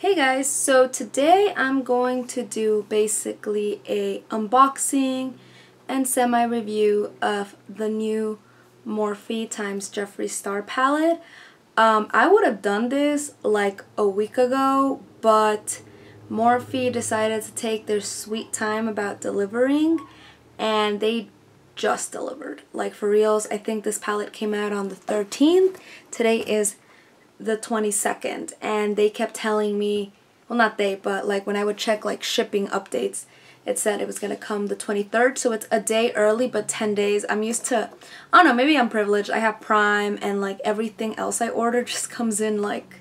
Hey guys, so today I'm going to do basically a unboxing and semi-review of the new Morphe times Jeffree Star palette. Um, I would have done this like a week ago, but Morphe decided to take their sweet time about delivering and they just delivered. Like for reals, I think this palette came out on the 13th. Today is the 22nd and they kept telling me well not they but like when I would check like shipping updates it said it was going to come the 23rd so it's a day early but 10 days. I'm used to I don't know maybe I'm privileged. I have prime and like everything else I order just comes in like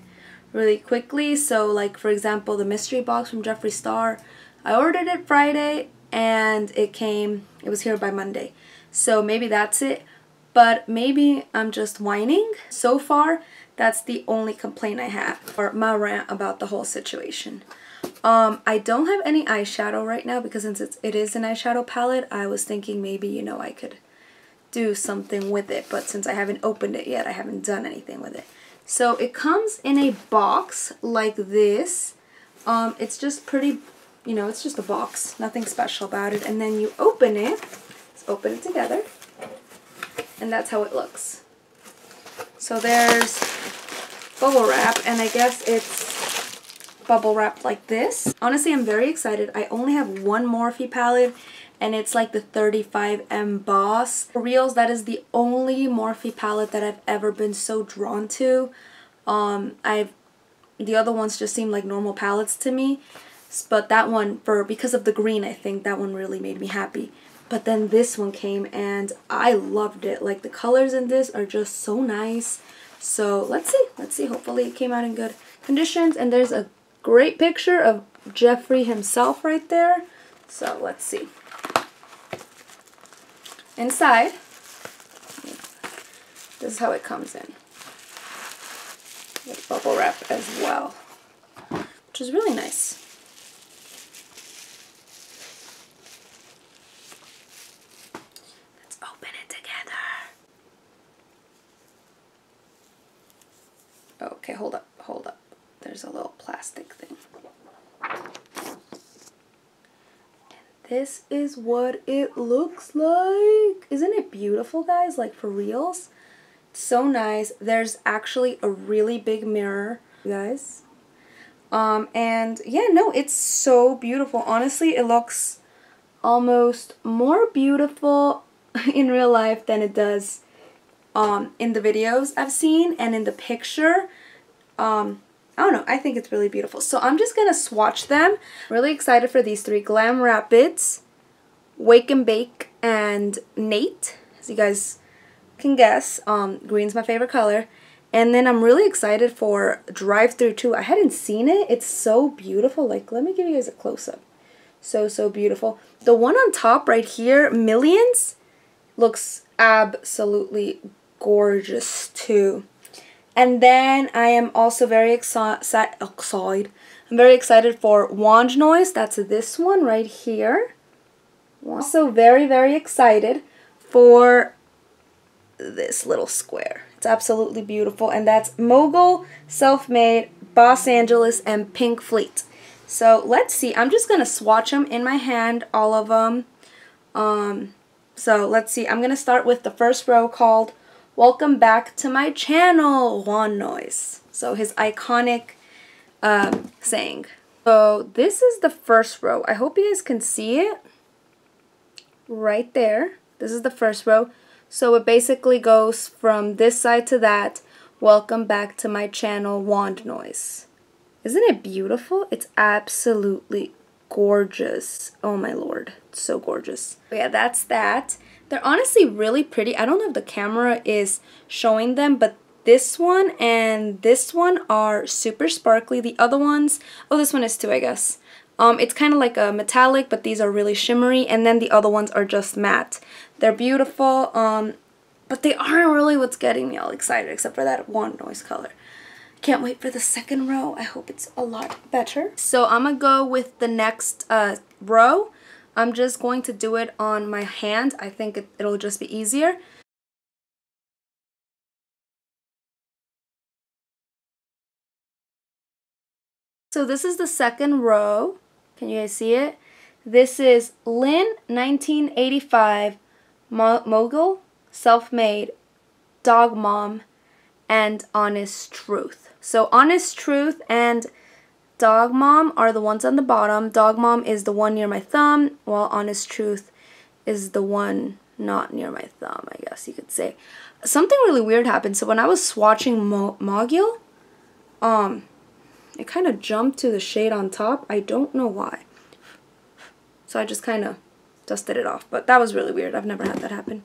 really quickly. So like for example the mystery box from Jeffree Star I ordered it Friday and it came it was here by Monday. So maybe that's it but maybe I'm just whining. So far that's the only complaint I have or my rant about the whole situation. Um, I don't have any eyeshadow right now because since it's, it is an eyeshadow palette, I was thinking maybe, you know, I could do something with it. But since I haven't opened it yet, I haven't done anything with it. So it comes in a box like this. Um, it's just pretty, you know, it's just a box. Nothing special about it. And then you open it. Let's open it together. And that's how it looks. So there's bubble wrap, and I guess it's bubble wrapped like this. Honestly, I'm very excited. I only have one Morphe palette, and it's like the 35M Boss. For reals, that is the only Morphe palette that I've ever been so drawn to. Um, I've the other ones just seem like normal palettes to me, but that one, for because of the green, I think that one really made me happy. But then this one came and I loved it. Like the colors in this are just so nice. So let's see. Let's see. Hopefully it came out in good conditions. And there's a great picture of Jeffree himself right there. So let's see. Inside, this is how it comes in. With bubble wrap as well, which is really nice. Okay, hold up, hold up. There's a little plastic thing. This is what it looks like. Isn't it beautiful, guys? Like, for reals? so nice. There's actually a really big mirror, guys. Um, and yeah, no, it's so beautiful. Honestly, it looks almost more beautiful in real life than it does um, in the videos I've seen and in the picture. Um, I don't know, I think it's really beautiful. So I'm just to swatch them. Really excited for these three. Glam Rapids, Wake and Bake, and Nate. As you guys can guess, um, green's my favorite color. And then I'm really excited for Drive Through too. I hadn't seen it. It's so beautiful. Like, let me give you guys a close-up. So, so beautiful. The one on top right here, Millions, looks absolutely gorgeous too. And then I am also very excited. I'm very excited for Wand Noise. That's this one right here. Also very, very excited for this little square. It's absolutely beautiful. And that's Mogul, Self-Made, Boss Angeles, and Pink Fleet. So let's see. I'm just going to swatch them in my hand, all of them. Um, so let's see. I'm going to start with the first row called Welcome back to my channel, Wand Noise. So his iconic um, saying. So this is the first row. I hope you guys can see it. Right there. This is the first row. So it basically goes from this side to that. Welcome back to my channel, Wand Noise. Isn't it beautiful? It's absolutely gorgeous. Oh my lord. So gorgeous. But yeah, that's that. They're honestly really pretty. I don't know if the camera is showing them, but this one and this one are super sparkly. The other ones, oh, this one is too, I guess. Um, it's kind of like a metallic, but these are really shimmery. And then the other ones are just matte. They're beautiful, um, but they aren't really what's getting me all excited, except for that one noise color. Can't wait for the second row. I hope it's a lot better. So I'm to go with the next uh, row. I'm just going to do it on my hand. I think it, it'll just be easier. So this is the second row. Can you guys see it? This is Lynn 1985 Mo Mogul Self-Made Dog Mom and Honest Truth. So Honest Truth and Dog Mom are the ones on the bottom. Dog Mom is the one near my thumb, while Honest Truth is the one not near my thumb, I guess you could say. Something really weird happened. So when I was swatching Mo Mogul, um, it kind of jumped to the shade on top. I don't know why. So I just kind of dusted it off. But that was really weird. I've never had that happen.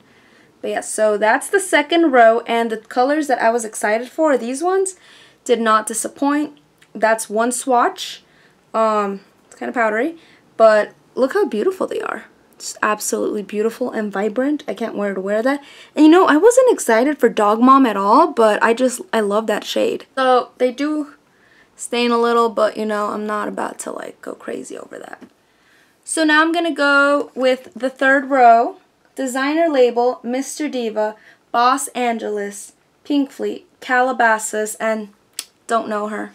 But yeah, so that's the second row. And the colors that I was excited for, these ones, did not disappoint. That's one swatch. Um, it's kind of powdery. But look how beautiful they are. It's absolutely beautiful and vibrant. I can't wear to wear that. And you know, I wasn't excited for Dog Mom at all, but I just, I love that shade. So they do stain a little, but you know, I'm not about to like go crazy over that. So now I'm going to go with the third row. Designer label, Mr. Diva, Boss Angeles, Pink Fleet, Calabasas, and don't know her.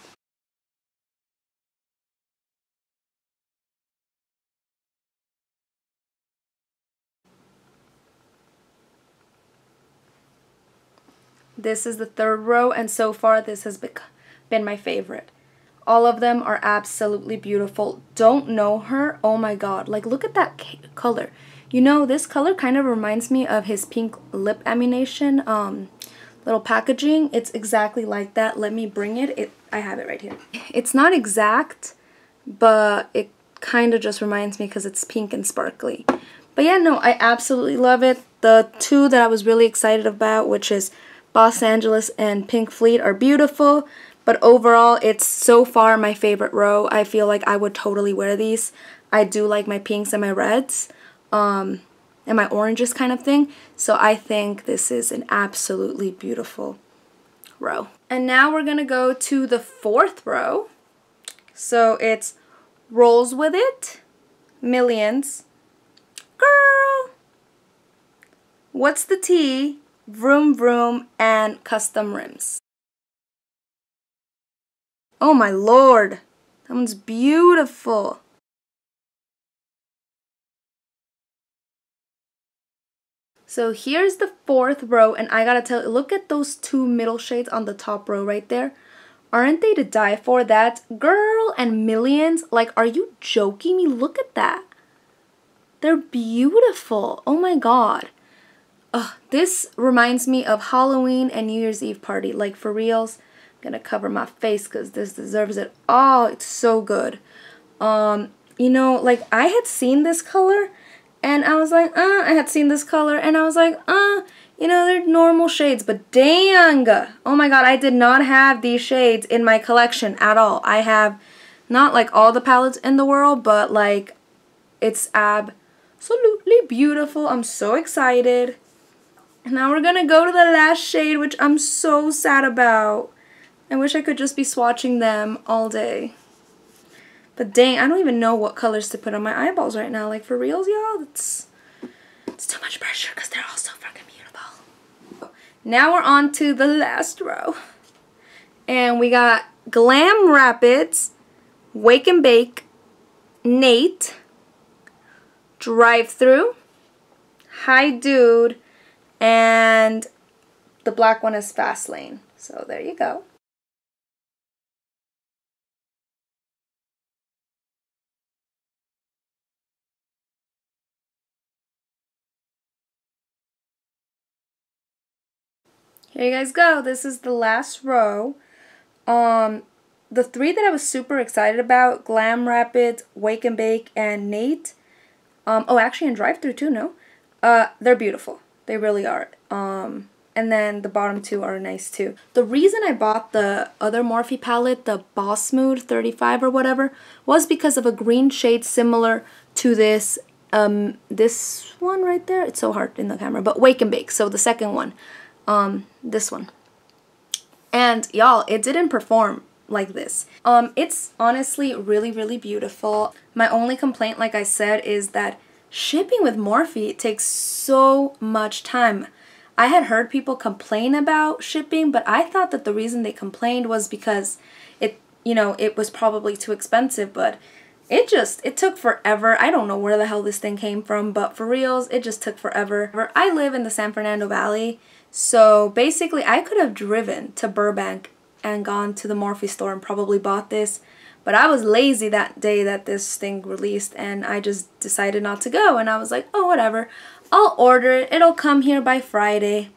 This is the third row and so far this has been my favorite. All of them are absolutely beautiful. Don't know her. Oh my god. Like look at that color. You know this color kind of reminds me of his pink lip ammunition um, little packaging. It's exactly like that. Let me bring it. It I have it right here. It's not exact but it kind of just reminds me because it's pink and sparkly. But yeah, no, I absolutely love it. The two that I was really excited about, which is Boss Angeles and Pink Fleet are beautiful, but overall it's so far my favorite row. I feel like I would totally wear these. I do like my pinks and my reds um, and my oranges kind of thing. So I think this is an absolutely beautiful row. And now we're going to go to the fourth row. So it's Rolls With It, Millions, Girl, What's the Tea, Vroom Vroom, and custom rims. Oh my lord, that one's beautiful. So here's the fourth row and I gotta tell you, look at those two middle shades on the top row right there. Aren't they to die for? That girl and millions. Like, are you joking me? Look at that. They're beautiful. Oh my god. Ugh, this reminds me of Halloween and New Year's Eve party. Like for reals. I'm gonna cover my face because this deserves it. Oh, it's so good. Um, you know, like I had seen this color and I was like, uh, I had seen this color and I was like, uh, you know, they're normal shades, but dang, oh my god, I did not have these shades in my collection at all. I have not like all the palettes in the world, but like it's absolutely beautiful. I'm so excited. Now we're gonna go to the last shade, which I'm so sad about. I wish I could just be swatching them all day. But dang, I don't even know what colors to put on my eyeballs right now. Like, for reals, y'all? It's, it's too much pressure because they're all so fucking beautiful. Now we're on to the last row. And we got Glam Rapids, Wake and Bake, Nate, Drive Through, Hi Dude, and the black one is Fast Lane. So there you go. Here you guys go. This is the last row. Um, the three that I was super excited about, Glam Rapids, Wake and Bake, and Nate. Um, oh, actually, and Drive Through too, no? Uh, they're beautiful. They really are. Um, and then the bottom two are nice too. The reason I bought the other Morphe palette, the Boss Mood 35 or whatever, was because of a green shade similar to this um, this one right there. It's so hard in the camera, but Wake and Bake. So the second one, um, this one. And y'all, it didn't perform like this. Um, it's honestly really, really beautiful. My only complaint, like I said, is that shipping with Morphe takes so much time. I had heard people complain about shipping, but I thought that the reason they complained was because it you know, it was probably too expensive, but it just, it took forever. I don't know where the hell this thing came from, but for reals, it just took forever. I live in the San Fernando Valley, so basically I could have driven to Burbank and gone to the Morphe store and probably bought this, but I was lazy that day that this thing released and I just decided not to go and I was like, oh, whatever. I'll order it. It'll come here by Friday,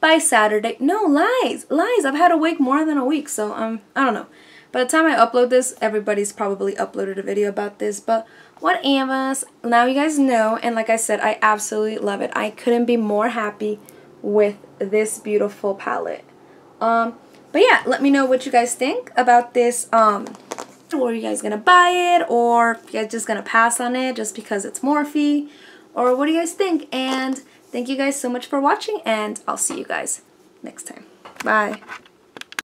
by Saturday. No, lies, lies. I've had a week more than a week, so um, I don't know. By the time I upload this, everybody's probably uploaded a video about this, but whatever. Now you guys know, and like I said, I absolutely love it. I couldn't be more happy with this beautiful palette. Um, but yeah, let me know what you guys think about this. Um, or are you guys gonna buy it, or you guys just gonna pass on it just because it's Morphe, or what do you guys think? And thank you guys so much for watching, and I'll see you guys next time. Bye.